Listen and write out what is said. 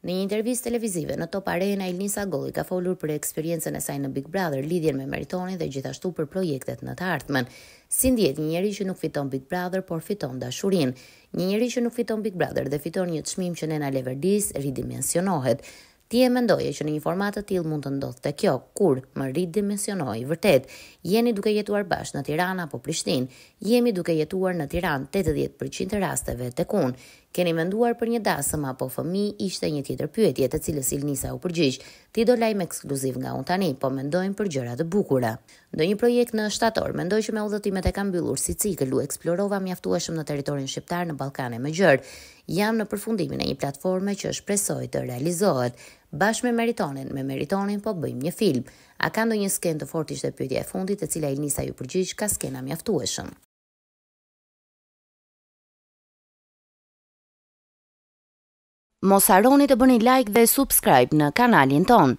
Në një intervistë televizive në Top Arena, Ilnisa Agolli ka folur për eksperiencën e saj në Big Brother, lidhjen me Meritonin dhe gjithashtu për projektet në të ardhmen. Si ndihet një njeri që nuk fiton Big Brother, por fiton dashurinë? Një njeri që nuk fiton Big Brother dhe fiton një çmim që në na leverdis ridimensionohet. Ti e mendoje që në një format të tillë mund të ndodhte kjo? Kurrë, më ridimensionoi, vërtet, jeni duke jetuar bashkë në Tiranë apo Prishtinë, jemi duke jetuar në Tiranë tetëdhjetë për qind të rasteve tek unë, keni menduar për një dasëm apo fëmijë ishte një tjetër pyetje të cilës Ilnisa u përgjigj, ti do lajm ekskluziv nga unë tani, po mendojmë për gjëra të bukura. Ndonjë projekt në shtator, mendoj që me udhëtimet e kam mbyllur si cikël, eksplorova mjaftueshëm në territorin shqiptar në Ballkan e më gjerë. Jam në përfundimin e një platforme që shpresoj të realizohet. Bashkë me Meritonin, me Meritonin po bëjmë një film. A ka ndonjë skenë të fortë ishte pyetja e fundit te cila Ilnisa iu përgjigj ka skena mjaftueshëm. Mos harroni të bëni like dhe subscribe në kanalin tonë.